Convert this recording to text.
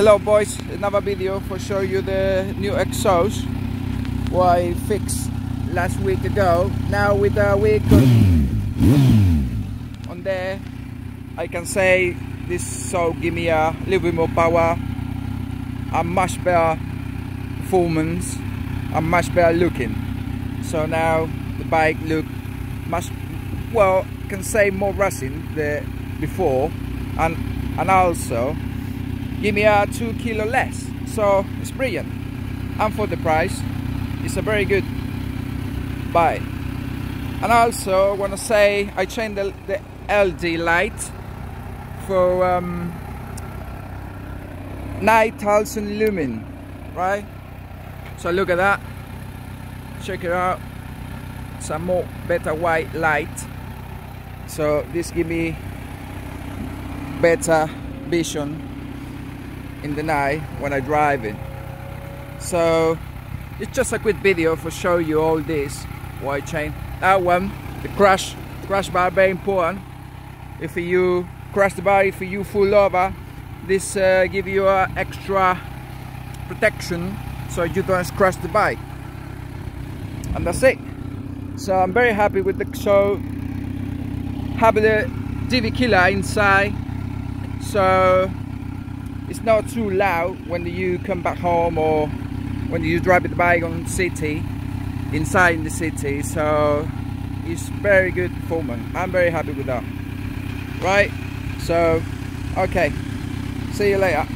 Hello boys, another video for show you the new exhaust what I fixed last week ago. Now with a week on there I can say this so give me a little bit more power, a much better performance, a much better looking. So now the bike look much well can say more racing than before and and also give me a two kilo less. So it's brilliant. And for the price it's a very good buy. And also I want to say I changed the, the LED light for um, 9000 lumen right? So look at that. Check it out. Some more better white light. So this give me better vision in the night when I drive it. So it's just a quick video for show you all this white chain. That one the crash crash bar very important. If you crash the bar if you full over this uh, give you a extra protection so you don't crash the bike. And that's it. So I'm very happy with the show have the DB killer inside. So it's not too loud when you come back home or when you drive the bike on city inside in the city. So it's very good performance. I'm very happy with that. Right? So okay. See you later